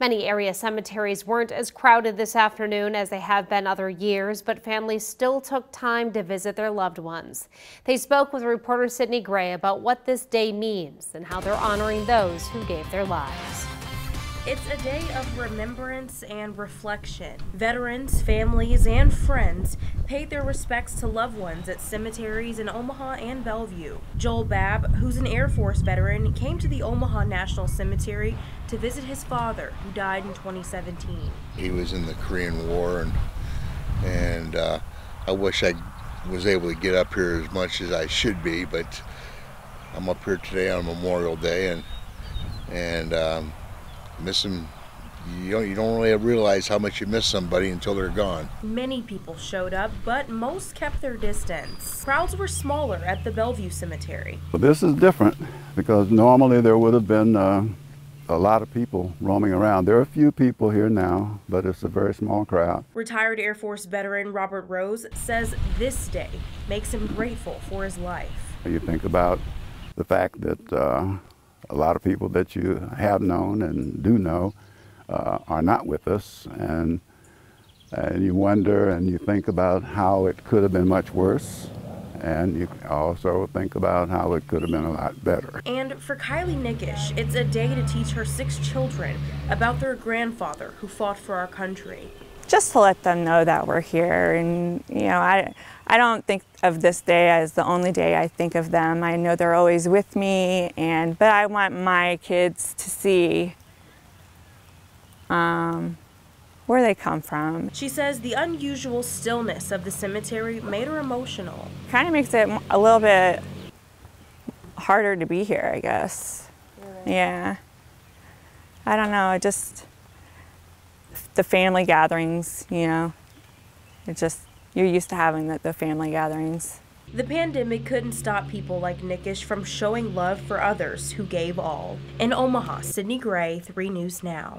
Many area cemeteries weren't as crowded this afternoon as they have been other years, but families still took time to visit their loved ones. They spoke with reporter Sydney Gray about what this day means and how they're honoring those who gave their lives. It's a day of remembrance and reflection. Veterans, families, and friends paid their respects to loved ones at cemeteries in Omaha and Bellevue. Joel Babb, who's an Air Force veteran, came to the Omaha National Cemetery to visit his father, who died in 2017. He was in the Korean War, and and uh, I wish I was able to get up here as much as I should be, but I'm up here today on Memorial Day, and and um, miss them. You don't, you don't really realize how much you miss somebody until they're gone. Many people showed up, but most kept their distance. Crowds were smaller at the Bellevue Cemetery. Well, this is different because normally there would have been uh, a lot of people roaming around. There are a few people here now, but it's a very small crowd. Retired Air Force veteran Robert Rose says this day makes him grateful for his life. You think about the fact that uh, a lot of people that you have known and do know uh, are not with us, and and you wonder and you think about how it could have been much worse, and you also think about how it could have been a lot better. And for Kylie Nickish, it's a day to teach her six children about their grandfather who fought for our country just to let them know that we're here. And, you know, I, I don't think of this day as the only day I think of them. I know they're always with me, and but I want my kids to see um, where they come from. She says the unusual stillness of the cemetery made her emotional. Kind of makes it a little bit harder to be here, I guess. Yeah. I don't know. I just the family gatherings, you know, it's just, you're used to having the, the family gatherings. The pandemic couldn't stop people like Nickish from showing love for others who gave all. In Omaha, Sydney Gray, 3 News Now.